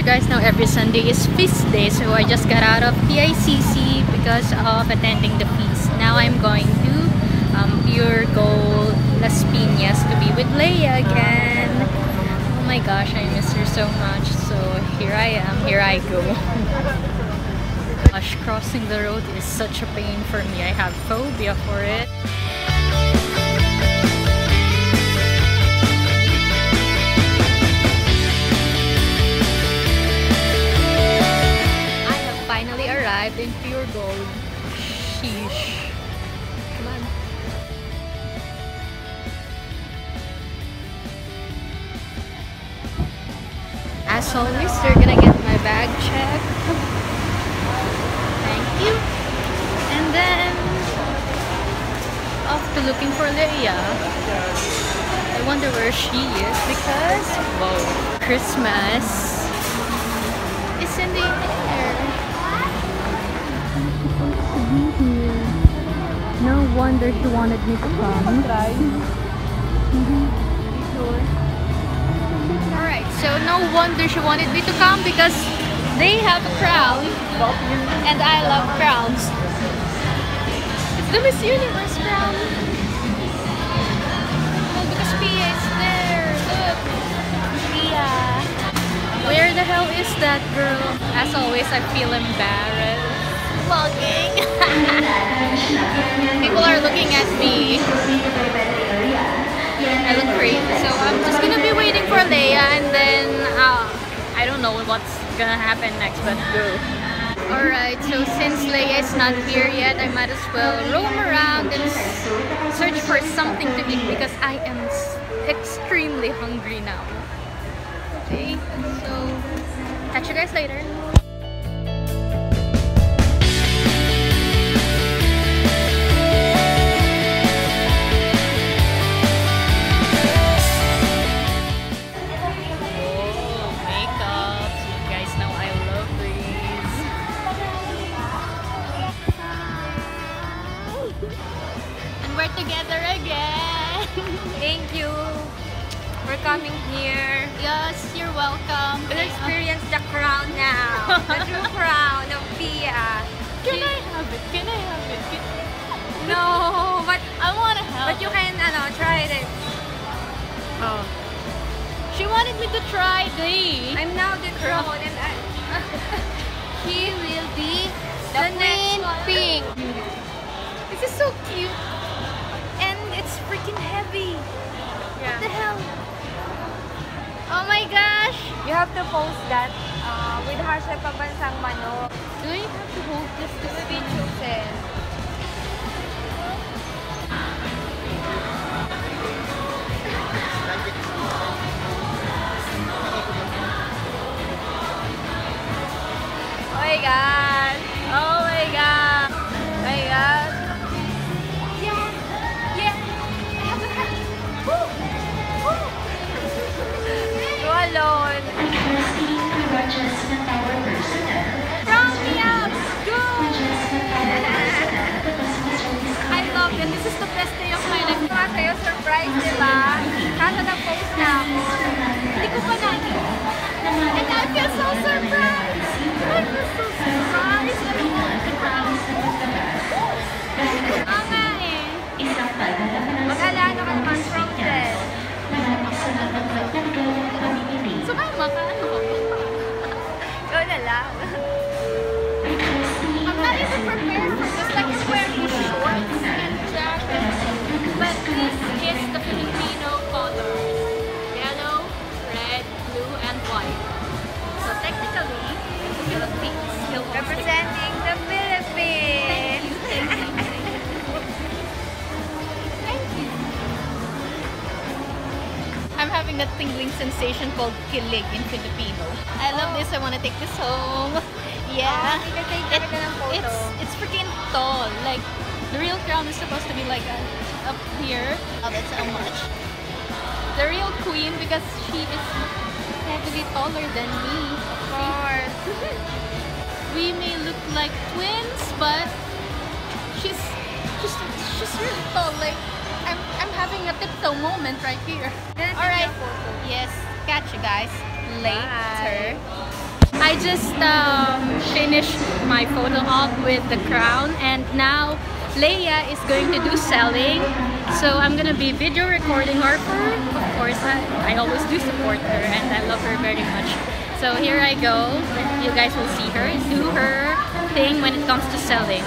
you guys know, every Sunday is feast day. So I just got out of PICC because of attending the feast. Now I'm going to um, Puregold Las Piñas to be with Lea again. Oh my gosh, I miss her so much. So here I am, here I go. Gosh, crossing the road is such a pain for me. I have phobia for it. Puregold. Sheesh. Come on. As always, they're gonna get my bag checked. Thank you. And then, off to looking for Lea. I wonder where she is because, whoa, Christmas is in the wonder she wanted me to come. Alright, so no wonder she wanted me to come because they have a crown and I love crowns. It's the Miss Universe crown. Oh, because Pia is there. Look. Pia. Where the hell is that girl? As always, I feel embarrassed. People are looking at me. I look crazy. So I'm just gonna be waiting for Lea and then uh, I don't know what's gonna happen next, but go. Alright, so since Lea is not here yet, I might as well roam around and search for something to eat because I am extremely hungry now. Okay, so catch you guys later. Coming here. Yes, you're welcome. We'll experience the crown now. the true crown of Pia. Can I have it? Can I have it? Can- No, but I want to have but you can ano, try it. Oh. She wanted me to try the. I'm now the crown and I, She will be The the, queen next one. pink. This is so cute. And it's freaking heavy. What the hell? Oh my gosh! You have to post that uh, with hashtag pabansang manok. Do you have to hold this to be chosen. Oh I'm not even prepared for this. Like, shorts and jacket. But this is the Filipino colors. Yellow, red, blue, and white. So technically, Philippines Representing I'm having that tingling sensation called kilig in Filipino. I love this. I want to take this home. Yeah. Oh, It- talaga ng photo. it's it's freaking tall. Like the real crown is supposed to be like uh, up here. Oh, that's how much. The real queen because she is heavily taller than me. Of course. We may look like twins, but she's she's she's really tall. Like I'm I'm having a tiptoe moment right here. All right. Yes. Catch you guys later. Bye. just um, finished my photo op with the crown and now Lea is going to do selling. So I'm gonna be video recording her for. Of course, I, I always do support her and I love her very much. So here I go. You guys will see her do her thing when it comes to selling.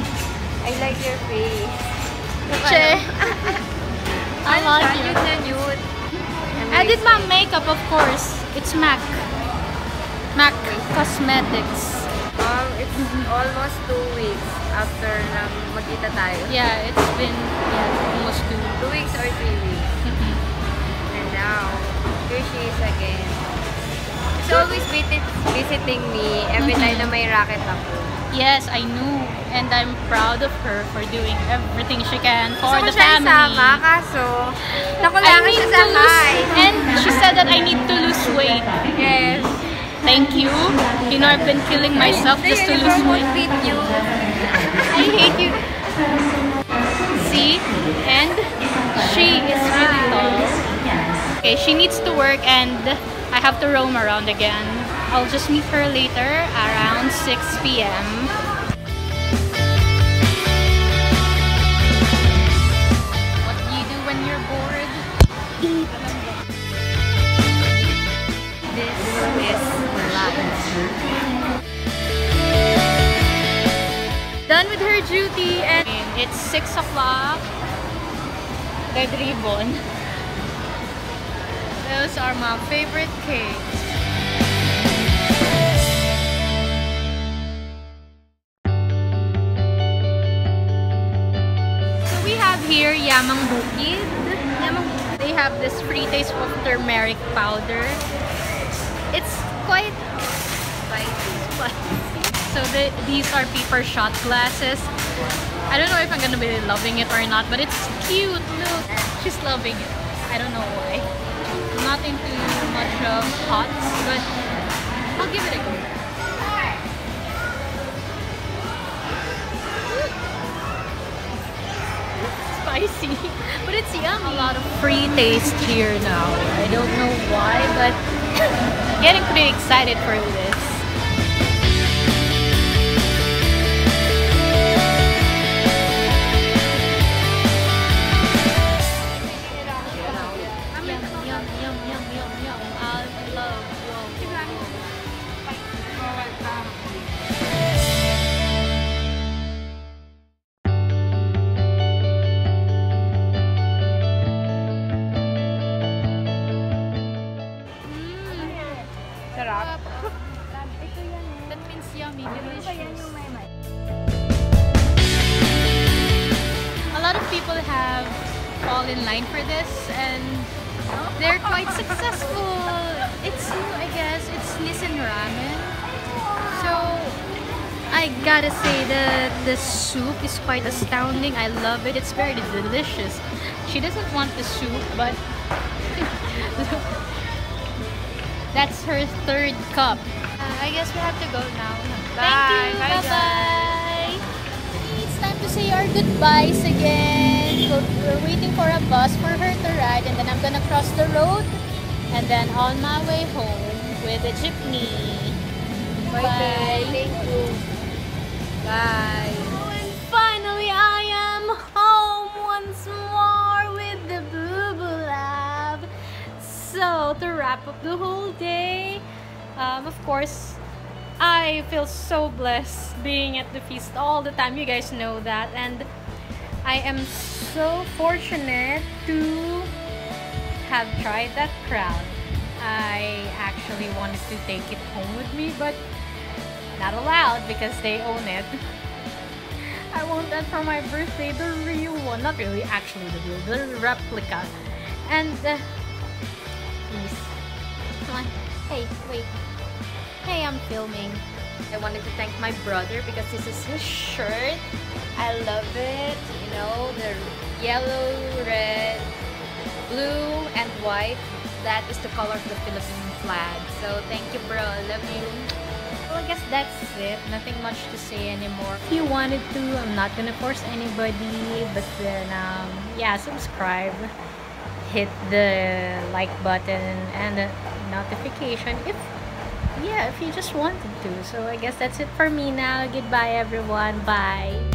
I like your face. Che. I love you. Nude na nude. I did my makeup, of course. It's MAC. MAC Cosmetics. Um, it's almost two weeks after na magkita tayo. Yeah, it's been yeah, almost two. Two weeks or three weeks. And now, here she is again. She's always visit, visiting me every time na may racket ako. Yes, I know. And I'm proud of her for doing everything she can for Gusto the family. isama, kaso I need siya to lose, and she said that I need to lose weight. Yes. Thank you. You know, I've been killing myself The just to lose weight. you. I hate you. See? And she is really tall. Okay, she needs to work and I have to roam around again. I'll just meet her later around 6 p.m. 6 o'clock. Red ribbon. Those are my favorite cakes. So we have here Yamang Bukid. They have this free taste of turmeric powder. It's quite. So the, these are paper shot glasses. I don't know if I'm gonna be loving it or not, but it's cute. Look, she's loving it. I don't know why. Not into much of hots, but I'll give it a go. Spicy, but it's yummy. A lot of free taste here now. I don't know why, but getting pretty excited for this. Fall in line for this and they're quite successful. It's new, I guess. It's Nissin Ramen. So I gotta say that the soup is quite astounding. I love it. It's very delicious. She doesn't want the soup, but that's her third cup. Uh, I guess we have to go now. Bye. Thank you. Bye, Bye bye. It's time to say our goodbyes again. We're- We're waiting for a bus for her to ride, and then I'm gonna cross the road, and then on my way home with a jeepney. Bye. Bye. Thank you. Bye. Oh, and finally I am home once more with the Boo Boo Lab. So to wrap up the whole day, um, of course, I feel so blessed being at the feast all the time. You guys know that, and I am so fortunate to have tried that crown. I actually wanted to take it home with me, but not allowed because they own it. I want that for my birthday, the real one. Not really, actually the real, the replica. And, uh, please. Come on. Hey, wait. Hey, I'm filming. I wanted to thank my brother because this is his shirt. I love it. You know, the yellow, red, blue, and white. That is the color of the Philippine flag. So thank you, bro. I love you. Well, I guess that's it. Nothing much to say anymore. If you wanted to, I'm not gonna force anybody. But then, um, yeah, subscribe. Hit the like button and the notification if yeah if you just wanted to so i guess that's it for me now goodbye everyone bye